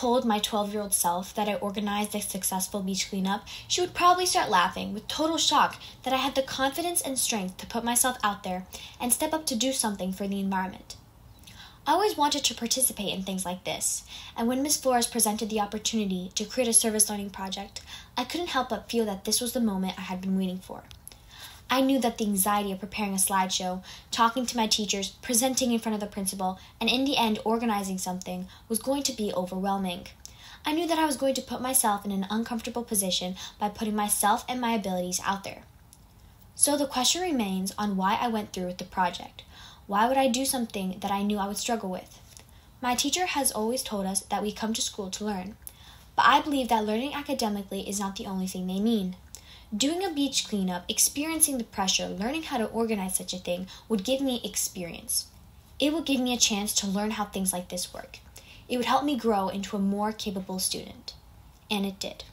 told my 12 year old self that I organized a successful beach cleanup, she would probably start laughing with total shock that I had the confidence and strength to put myself out there and step up to do something for the environment. I always wanted to participate in things like this, and when Ms. Flores presented the opportunity to create a service learning project, I couldn't help but feel that this was the moment I had been waiting for. I knew that the anxiety of preparing a slideshow, talking to my teachers, presenting in front of the principal, and in the end organizing something was going to be overwhelming. I knew that I was going to put myself in an uncomfortable position by putting myself and my abilities out there. So the question remains on why I went through with the project. Why would I do something that I knew I would struggle with? My teacher has always told us that we come to school to learn, but I believe that learning academically is not the only thing they mean. Doing a beach cleanup, experiencing the pressure, learning how to organize such a thing would give me experience. It would give me a chance to learn how things like this work. It would help me grow into a more capable student. And it did.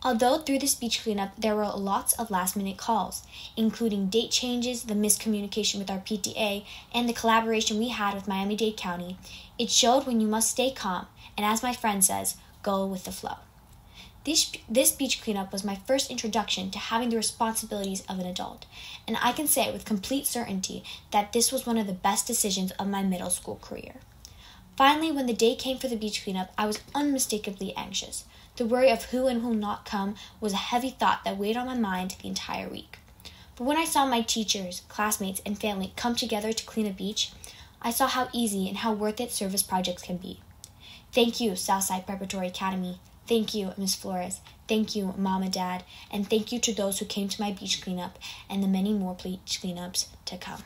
Although through this beach cleanup there were lots of last minute calls, including date changes, the miscommunication with our PTA, and the collaboration we had with Miami Dade County, it showed when you must stay calm and, as my friend says, go with the flow. This, this beach cleanup was my first introduction to having the responsibilities of an adult, and I can say with complete certainty that this was one of the best decisions of my middle school career. Finally, when the day came for the beach cleanup, I was unmistakably anxious. The worry of who and who not come was a heavy thought that weighed on my mind the entire week. But when I saw my teachers, classmates, and family come together to clean a beach, I saw how easy and how worth it service projects can be. Thank you, Southside Preparatory Academy. Thank you, Ms. Flores. Thank you, Mom and Dad. And thank you to those who came to my beach cleanup and the many more beach cleanups to come.